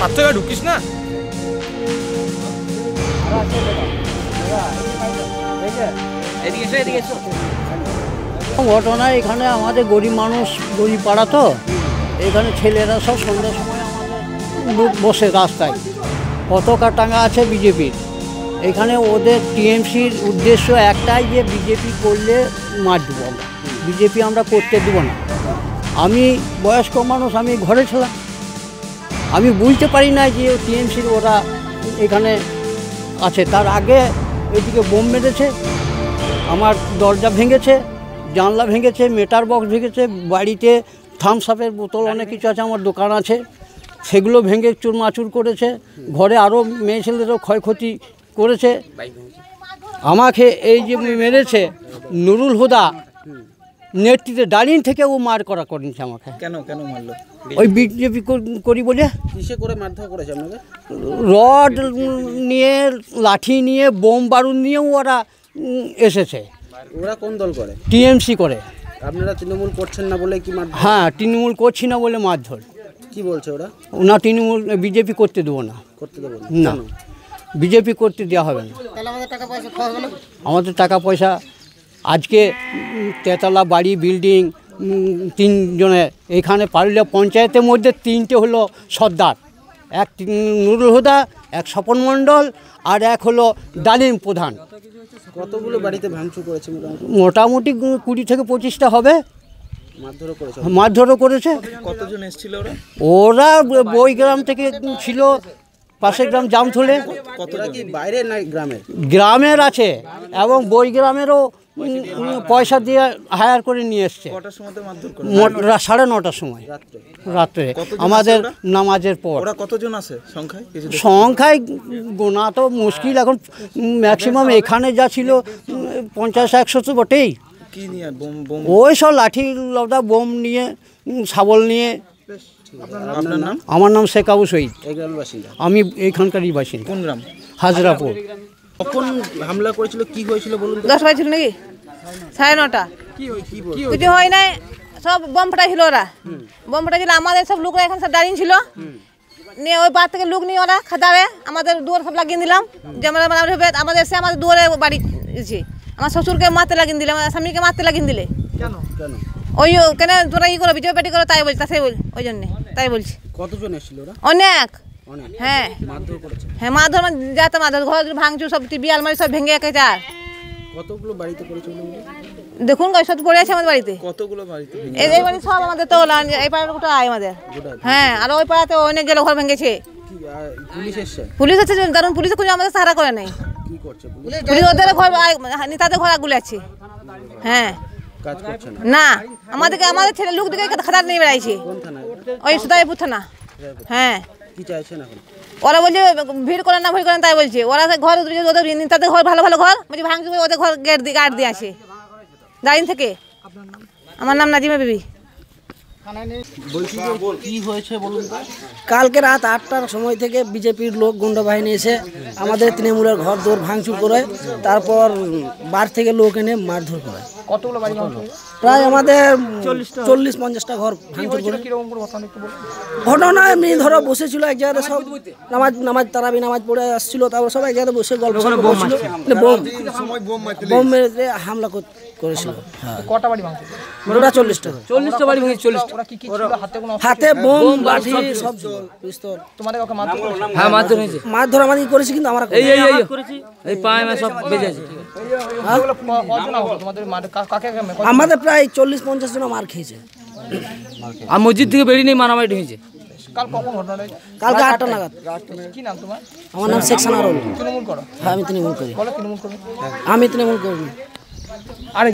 হাত থেকে ঢুকিস না। এদিকে এসো এদিকে এসো। ঘটনা এখানে আমাদের গরিব মানুষ গরিব পাড়া তো। এখানে ছেলেরা সব সন্ধ্যার সময় আমাদের বসে রাস্তায়। পতাকা টাঙা আছে বিজেপির? এখানে ওদের টিএমসির উদ্দেশ্য একটাই যে বিজেপি করলে মার দেবো আমরা। বিজেপি আমরা করতে দেবো না। আমি বয়স্ক মানুষ আমি ঘরে ছিলাম। আমি বুঝতে পারি না যে টিএমসির ওরা এখানে আছে। তার আগে এদিকে বোম মেরেছে, আমার দরজা ভেঙেছে, জানলা ভেঙেছে মেটার বক্স ভেঙেছে, বাড়িতে থামস আপের বোতল অনেক কিছু আছে, আমার দোকান আছে। সেগুলো ভেঙে চুরমাচুর করেছে। ঘরে আরও মেয়ে ছেলেদেরও ক্ষয়ক্ষতি করেছে। আমাকে এই যে মেরেছে নুরুল হুদা নেতৃত্বে ডালিন থেকে ও মার করা করেছে আমাকে। কেন কেন মারলো? ওই বিজেপি করি বলে। কিসে করে মারধর করেছে আপনাকে? রড নিয়ে লাঠি নিয়ে বোম বারুদ নিয়েও ওরা এসেছে। ওরা কোন দল করে? টিএমসি করে। আপনারা তৃণমূল করছেন না বলে কি মার হ্যাঁ তৃণমূল করছি না বলে মারধর। কি বলছে ওরা? না তৃণমূল বিজেপি করতে দেবো না। করতে দেবো না। না। বিজেপি করতে দেওয়া হবে না। আমাদের টাকা পয়সা আজকে তেতলা বাড়ি বিল্ডিং উম, তিনজনের এখানে পারুলিয়া পঞ্চায়েতের মধ্যে তিনটে হলো সর্দার। এক নুরুল হুদা এক স্বপন মণ্ডল আর এক হলো ডালিম প্রধান। কতগুলো বাড়িতে ভাঙচুর করেছে মোটামুটি? কুড়ি থেকে পঁচিশটা হবে। মারধরও করেছে। মারধরও করেছে। কতজন এসেছিল ওরা? ওরা বইগ্রাম থেকে ছিল পাশের গ্রাম জামথলে। কতটা কি বাইরে না গ্রামের? গ্রামের আছে এবং বইগ্রামেরও উম, উম, পয়সা দিয়ে হায়ার করে নিয়ে এসছে। সাড়ে নটার সময়। রাত্রে। আমাদের নামাজের পর। কতজন আছে সংখ্যায়? সংখ্যায় গোনা তো মুশকিল এখন ম্যাক্সিমাম এখানে যা ছিল পঞ্চাশ একশো তো বটেই। ওই সব লাঠি লদা বোম নিয়ে শাবল নিয়ে। আপনার নাম? আমার নাম শেখ আবু শহীদ আমি এইখানকারই বাসিন্দা। কোন গ্রাম? হাজরাপুর। কখন হামলা করেছিল কি হয়েছিল বলুন তো? দশ বাজছিল নাকি? সাড়ে নটা। কিছু হয় নাই সব বম ফাটাইছিল ওরা। বম ফাটাইছিল আমাদের সব লোকরা এখন সব দাঁড়িয়ে ছিল। নিয়ে ওই বার থেকে লোক নিয়ে ওরা খাতারে আমাদের দুয়ার সব লাগিয়ে দিলাম। যে আমরা আমাদের এসে আমাদের দুয়ারে বাড়ি আমার শ্বশুরকে মারতে লাগিয়ে দিলে আমার স্বামীকে মারতে লাগিয়ে দিলে। কেন? ওই কেন তোরা ই করো বিজয় পেটি করো? তাই বলছি তাই বল ওই জন্যে তাই বলছি। কতজন এসেছিল ওরা? অনেক। হ্যাঁ। হ্যাঁ মাধর যাতে মাধর ঘর ভাঙচুর সব টিভি আলমারি সব ভেঙে একে চার কতগুলো বাড়িতে করেছে দেখুন গো, সব পড়ে আছে আমাদের বাড়িতে। কতগুলো বাড়িতে এই বাড়ি সব আমাদের তো এই পাড়ার গোটা আয় আমাদের। হ্যাঁ আর ওই পাড়াতে অনেক গেলে ঘর ভেঙেছে। পুলিশ এসছে? পুলিশ আছে কারণ পুলিশ খুঁজে আমাদের সাহারা করে নাই। পুলিশ? ওদের ঘর নেতাদের ঘর আগুলে আছে। হ্যাঁ। কাজ করছে না। না আমাদেরকে আমাদের ছেলে লোক দিকে খাতার নিয়ে বেড়াইছে। কোন ওই সুদাইপুর থানা। হ্যাঁ। কি চাইছেন এখন? ওরা বলছে ভিড় করেন না ভিড় করেন তাই বলছে। ওরা ঘর ওদের নেতাদের ঘর ভালো ভালো ঘর। বলছে করে ওদের ঘর গেট দিয়ে গার্ড দিয়ে আসে। দাঁড়িয়ে থেকে। আমার নাম নাজিমা বিবি। বলছি যে কি হয়েছে বলুন তো? কালকে রাত আটটার সময় থেকে বিজেপির লোক গুন্ডা বাহিনী এসে আমাদের তৃণমূলের ঘর দৌড় ভাঙচুর করে তারপর বার থেকে লোক এনে মারধর করে। কতগুলো বাড়ি ভাঙচুর প্রায় আমাদের চল্লিশ পঞ্চাশটা ঘর ঘটনা এমনি ধরো বসেছিল এক জায়গায় সব নামাজ নামাজ তারাবি নামাজ পড়ে আসছিল তারপর সব এক জায়গায় বসে গল্প করছিল বোম বোম। মেরে হামলা করেছিল। কটা বাড়ি ভাঙচুর চল্লিশটা চল্লিশটা বাড়ি ভেঙে চল্লিশটা। ওরা কি কি ছিল? হাতে বোম লাঠি সব পিস্তল। তোমাদের কাউকে মারধর করেছে? হ্যাঁ মারধর হয়েছে। মারধর আমাদের করেছি কিন্তু আমরা এই এই এই এই। পায়ে সব বেজে আমাদের প্রায় চল্লিশ পঞ্চাশ জন মার খেয়েছে। আর মসজিদ থেকে বেরিয়ে নেই মারামারি হয়েছে? কালকে আটটা নাগাদ। কি নাম তোমার? আমার নাম শেখ সানারুল হ্যাঁ আমি তৃণমূল করি। তৃণমূল করি। আরে